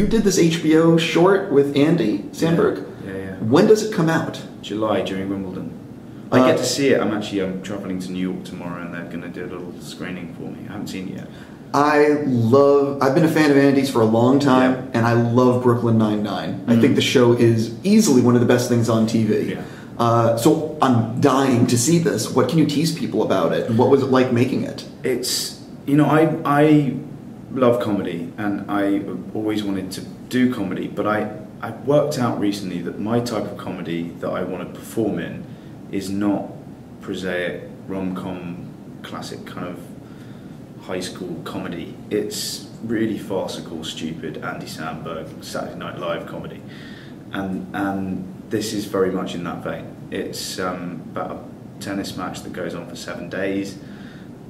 you did this HBO short with Andy Samberg. Yeah, yeah. When does it come out? July during Wimbledon. I Uh, get to see it. I'm actually I'm traveling to New York tomorrow, and they're going to do a little screening for me. I haven't seen it yet. I love. I've been a fan of Andy's for a long time, Yeah. and I love Brooklyn Nine Nine. I Mhm. think the show is easily one of the best things on TV. Yeah. Uh, so I'm dying to see this. What can you tease people about it? And what was it like making it? It's you know I I love comedy, and I always wanted to do comedy, but I I worked out recently that my type of comedy that I want to perform in is not prosaic rom com classic kind of high school comedy. It's really farcical, stupid Andy Samberg Saturday Night Live comedy, and and this is very much in that vein. It's um, about a tennis match that goes on for seven days.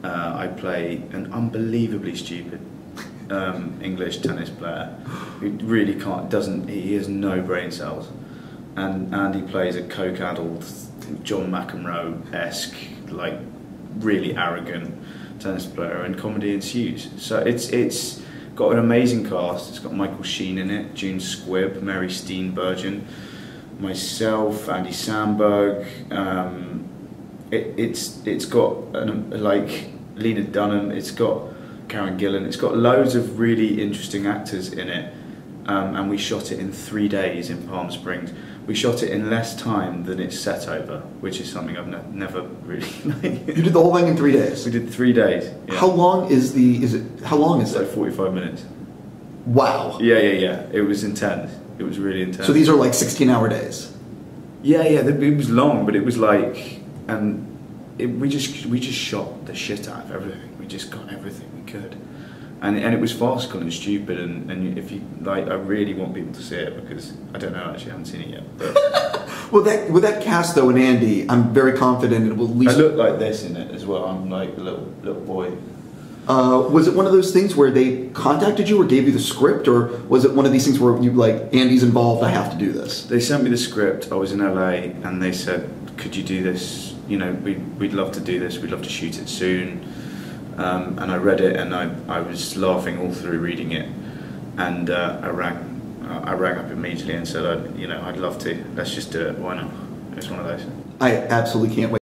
Uh, I play an unbelievably stupid um, English tennis player who really can't doesn't he has no brain cells, and Andy plays a coke-addled John McEnroe esque like really arrogant tennis player, and comedy ensues. So it's it's got an amazing cast. It's got Michael Sheen in it, June Squibb, Mary Steenburgen, myself, Andy Samberg. Um, it, it's it's got an, like Lena Dunham. It's got Karen Gillan. It's got loads of really interesting actors in it, um, and we shot it in three days in Palm Springs. We shot it in less time than it's set over, which is something I've ne- never really. You did the whole thing in three days. we did three days. Yeah. How long is the? Is it? How long is it? forty-five minutes. Wow. Yeah, yeah, yeah. It was intense. It was really intense. So these are like 16-hour days. Yeah, yeah. It was long, but it was like, and it, we just we just shot the shit out of everything. Just got everything we could, and and it was farcical and stupid. And, and if you like, I really want people to see it because I don't know. I actually, I haven't seen it yet. Well, that with that cast though and Andy, I'm very confident it will at I least. look like this in it as well. I'm like a little little boy. Uh, was it one of those things where they contacted you or gave you the script, or was it one of these things where you like Andy's involved? I have to do this. They sent me the script. I was in LA, and they said, "Could you do this? You know, we, we'd love to do this. We'd love to shoot it soon." Um, and I read it, and I, I was laughing all through reading it. And uh, I rang I rang up immediately and said, I'd, "You know, I'd love to. Let's just do it. Why not?" It's one of those. I absolutely can't wait.